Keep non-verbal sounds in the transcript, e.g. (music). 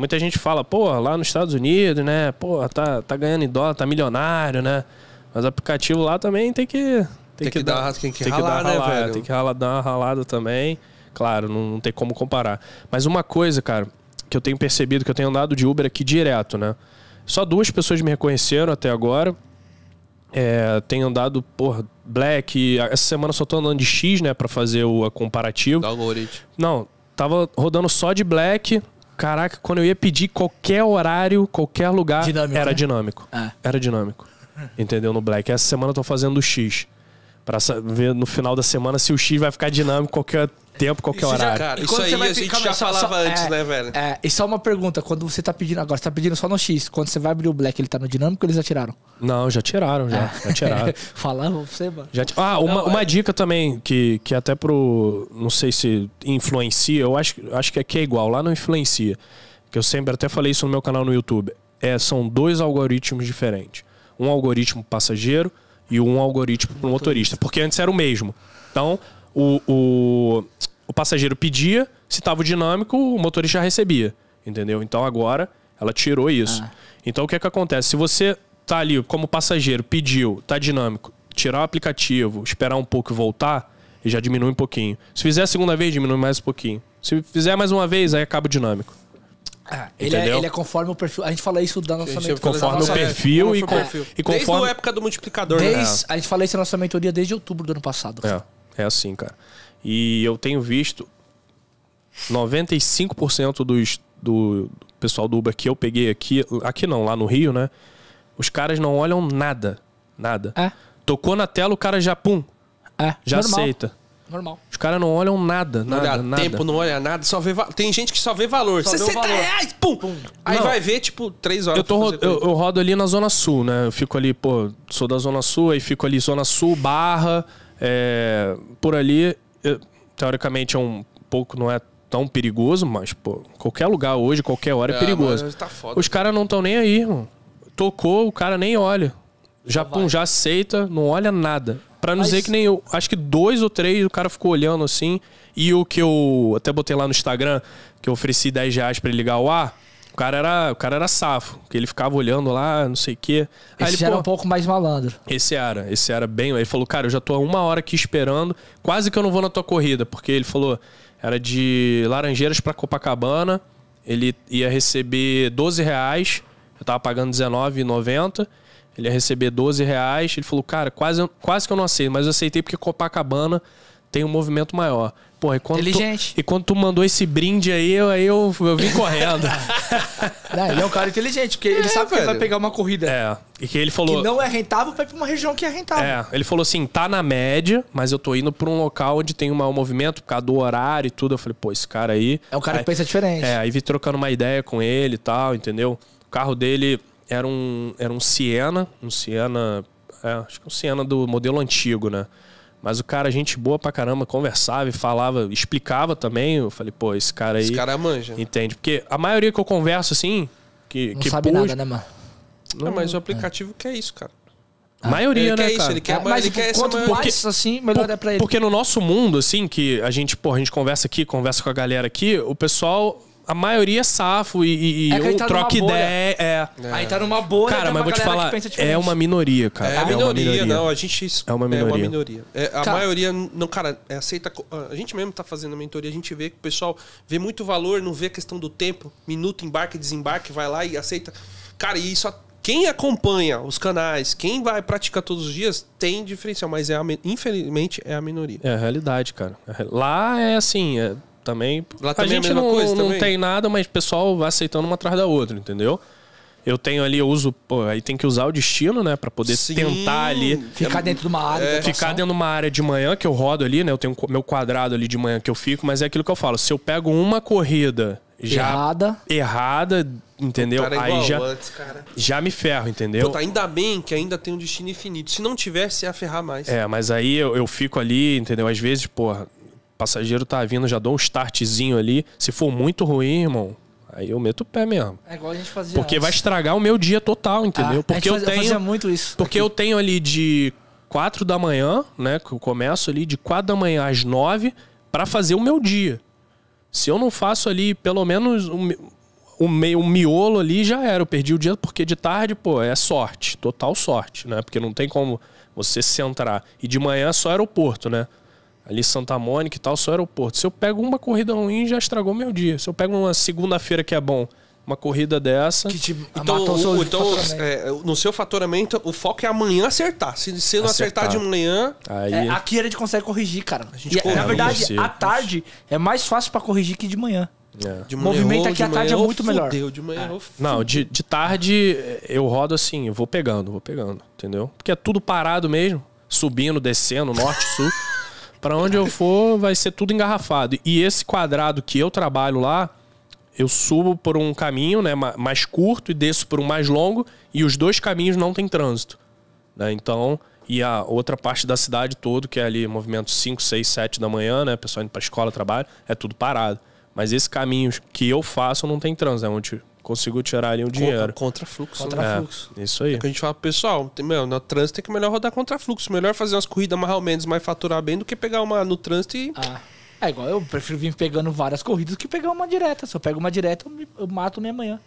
Muita gente fala, pô, lá nos Estados Unidos, né? Pô, tá, tá ganhando em dólar, tá milionário, né? Mas aplicativo lá também tem que. Tem, que, dar, tem que tem ralar, que dar né, ralada, velho? Tem que ralar, dar uma ralada também. Claro, não, não tem como comparar. Mas uma coisa, cara, que eu tenho percebido, que eu tenho andado de Uber aqui direto, né? Só duas pessoas me reconheceram até agora. É, tenho andado, porra, Black. Essa semana eu só tô andando de X, né? Pra fazer o comparativo. Algoritmo. Não, tava rodando só de Black. Caraca, quando eu ia pedir qualquer horário, qualquer lugar, Dinâmico, era né? dinâmico. É. Era dinâmico. Entendeu? No Black. Essa semana eu tô fazendo o X. Pra ver no final da semana se o X vai ficar dinâmico qualquer tempo, qualquer Isso já, horário. cara, E isso quando aí você vai a gente calma já falava só- antes, é, né, velho? É, e só uma pergunta, quando você tá pedindo agora, você tá pedindo só no X, quando você vai abrir o Black, ele tá no dinâmico ou eles já tiraram? Não, já tiraram, já. Já tiraram. (laughs) Falava pra você, mano. Já Ah, uma, Não, uma é- dica também, que, que até pro. Não sei se influencia, eu acho, acho que aqui é igual, lá não influencia. Que eu sempre até falei isso no meu canal no YouTube. É, são dois algoritmos diferentes. Um algoritmo passageiro e um algoritmo pro motorista. Porque antes era o mesmo. Então, o, o, o passageiro pedia, se tava dinâmico, o motorista já recebia. Entendeu? Então agora ela tirou isso. Ah. Então o que é que acontece? Se você tá ali como passageiro, pediu, tá dinâmico, tirar o aplicativo, esperar um pouco e voltar, e já diminui um pouquinho. Se fizer a segunda vez, diminui mais um pouquinho. Se fizer mais uma vez, aí acaba o dinâmico. Ele é, ele é conforme o perfil. A gente fala isso da nossa mentoria. Conforme o perfil e, Conforme o com- perfil. e Desde conforme. a época do multiplicador, né? Desde, a gente fala isso na nossa mentoria desde outubro do ano passado. É, é assim, cara. E eu tenho visto 95% dos, do pessoal do Uber que eu peguei aqui, aqui não, lá no Rio, né? Os caras não olham nada. Nada. É, Tocou na tela, o cara já, pum, é. já normal, aceita. Normal. Os caras não olham nada, Não nada, olha nada. tempo, não olha nada, só vê Tem gente que só vê valor. Só vê o 60 valor. reais, pum! Aí Não. vai ver, tipo, três horas Eu, tô, ro- eu, eu rodo ali na Zona Sul, né? Eu fico ali, pô, sou da Zona Sul, aí fico ali Zona Sul, Barra, é, por ali. eu- teoricamente é um pouco, não é tão perigoso, mas, pô, qualquer lugar hoje, qualquer hora é, Ah, perigoso. mas tá foda. Os caras não estão nem aí, irmão. Tocou, o cara nem olha. Já, pum, já aceita, não olha nada. Pra não Mas- dizer que nem eu. Acho que dois ou três o cara ficou olhando assim. E o que eu até botei lá no Instagram, que eu ofereci 10 reais pra ele ligar o ar, o cara era, o cara era safo. Que ele ficava olhando lá, não sei o quê. Aí Esse ele, era um pouco mais malandro. esse era, esse era bem. Ele falou, cara, eu já tô há uma hora aqui esperando, quase que eu não vou na tua corrida, porque ele falou, era de Laranjeiras pra Copacabana, ele ia receber 12 reais, eu tava pagando R$19,90, ele ia receber 12 reais, ele falou, cara, quase, quase que eu não aceito, mas eu aceitei porque Copacabana tem um movimento maior. Porra, e quando, Inteligente. Tu, e quando tu mandou esse brinde aí, eu, aí eu, eu vim correndo. (laughs) Não, ele é um cara inteligente, porque ele sabe que ele velho. vai pegar uma corrida é, e que ele falou... que não é rentável pra ir pra uma região que é rentável. É, ele falou assim, tá na média, mas eu tô indo pra um local onde tem um maior movimento por causa do horário e tudo. Eu falei, pô, esse cara aí... É um cara aí, que pensa diferente. É, aí vi trocando uma ideia com ele e tal, entendeu? O carro dele era um, era um Siena, um Siena... É, acho que um Siena do modelo antigo, né? Mas o cara, gente boa pra caramba, conversava e falava, explicava também. Eu falei, pô, esse cara aí Esse cara manja. entende. Porque a maioria que eu converso, assim, que, Não que sabe puxa- nada, né, mano? Não, mas o aplicativo quer isso, cara. A maioria, ele né, quer isso, cara? ele quer, É, mas ele quer essa quanto manja. mais assim, melhor Por- é pra ele. Porque no nosso mundo, assim, que a gente, pô, a gente conversa aqui, conversa com a galera aqui, o pessoal, a maioria é safo e, e, É tá troca numa bolha. ideia. É. Aí tá numa bolha, Cara, tem mas uma vou te falar, que pensa é uma minoria, cara. É a uma minoria, não. A gente. É uma minoria. minoria. É, a Cara- maioria, não, cara, é, aceita. A gente mesmo tá fazendo a mentoria, a gente vê que o pessoal vê muito valor, não vê a questão do tempo, minuto, embarque, desembarque, vai lá e aceita. Cara, e isso. Quem acompanha os canais, quem vai praticar todos os dias, tem diferencial, mas é a, infelizmente é a minoria. É a realidade, cara. É Lá é assim, é, também. Lá a também é a gente mesma não, coisa não também? tem nada, mas o pessoal vai aceitando uma atrás da outra, entendeu? Eu tenho ali, eu uso. Pô, aí tem que usar o destino, né? Pra poder Sim. tentar ali. Ficar dentro de uma área. de atuação. Ficar dentro de uma área de manhã que eu rodo ali, né? Eu tenho meu quadrado ali de manhã que eu fico, mas é aquilo que eu falo. Se eu pego uma corrida já Errada. errada, entendeu? Cara, é Aí já, antes, cara. já me ferro, entendeu? Puta, ainda bem que ainda tem um destino infinito. Se não tivesse, ia ferrar mais. É, mas aí eu, eu fico ali, entendeu? Às vezes, porra, passageiro tá vindo, já dou um startzinho ali. Se for muito ruim, irmão, aí eu meto o pé mesmo. É igual a gente fazia Porque vai antes. estragar o meu dia total, Ah, entendeu? a Porque eu tenho. fazia muito isso. Porque eu tenho ali de 4 da manhã, né? Que eu começo ali de 4 da manhã às 9 pra fazer o meu dia. Se eu não faço ali pelo menos o o meio, o miolo ali já era. Eu perdi o dia porque de tarde, pô, é sorte, total sorte, né? Porque não tem como você centrar. E de manhã só aeroporto, né? Ali Santa Mônica e tal, só aeroporto. Se eu pego uma corrida ruim, já estragou meu dia. Se eu pego uma segunda-feira que é bom, uma corrida dessa. Que te Então, o o- então é, no seu faturamento, o foco é amanhã acertar. Se você não acertar, Acertar. de manhã, Aí. É, aqui a gente consegue corrigir, cara. gente E, na corrige. verdade, Sim. à tarde é mais fácil pra corrigir que de manhã. é. de O manhã movimento errou, aqui à de tarde é muito melhor. fudeu, de manhã, errou, Não, de, de tarde eu rodo assim, eu vou pegando, vou pegando, entendeu? Porque é tudo parado mesmo, subindo, descendo, norte, sul. (laughs) Pra onde eu for, vai ser tudo engarrafado. E esse quadrado que eu trabalho lá, eu subo por um caminho né, ma- mais curto e desço por um mais longo, e os dois caminhos não tem trânsito. né? Então, e a outra parte da cidade todo, que é ali movimento 5, 6, 7 da manhã, né? Pessoal indo pra escola, trabalho, é tudo parado. Mas esse caminho que eu faço não tem trânsito, é onde consigo tirar ali o dinheiro. Contra fluxo. Contra né? É, fluxo. isso aí. Que a gente fala, pessoal, meu, no trânsito tem que melhor rodar contra fluxo. Melhor fazer umas corridas mais ou menos, mais faturar bem, do que pegar uma no trânsito e. Ah. É igual eu prefiro vir pegando várias corridas que pegar uma direta. Se eu pego uma direta, eu, me- eu mato minha manhã.